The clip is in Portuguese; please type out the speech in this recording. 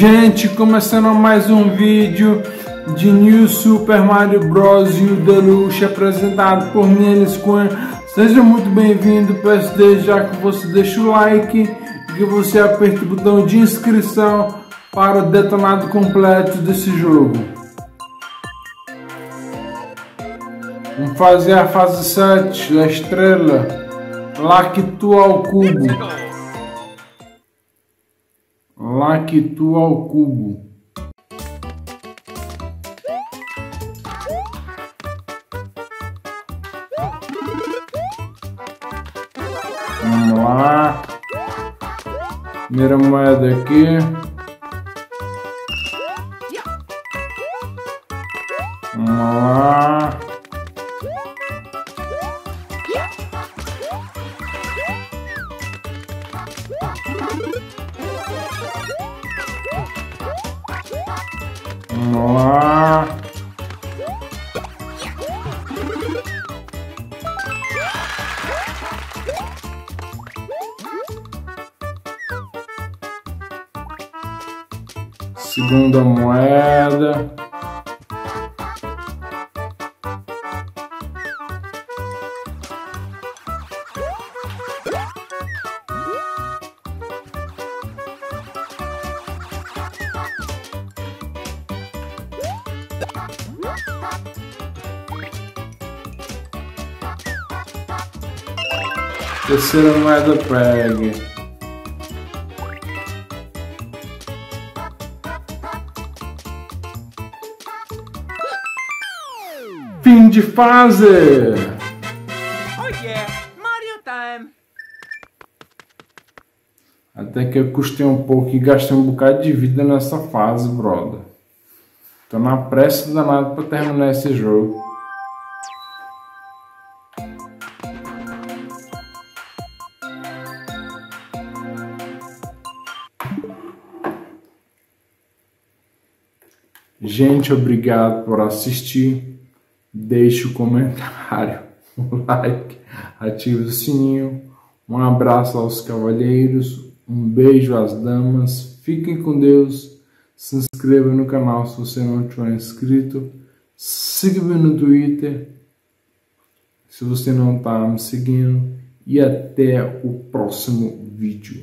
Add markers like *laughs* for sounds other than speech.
Gente, começando mais um vídeo de New Super Mario Bros. U Deluxe apresentado por Neles Coen. Seja muito bem-vindo, peço desde já que você deixe o like e que você aperte o botão de inscrição para o detonado completo desse jogo. Vamos fazer a fase 7 da estrela Lactu ao cubo. Lactu ao cubo. Vamos lá. Primeira moeda aqui. Vamos lá. Segunda moeda. Terceira moeda pegue. Fim de fase! Oh yeah, Mario time! Até que eu custei um pouco e gastei um bocado de vida nessa fase, brother. Tô na pressa danada pra terminar esse jogo. Gente, obrigado por assistir. Deixe o comentário, *laughs* o like, ative o sininho. Um abraço aos cavalheiros, um beijo às damas. Fiquem com Deus. Se inscreva no canal se você não tiver inscrito. Siga-me no Twitter se você não está me seguindo. E até o próximo vídeo.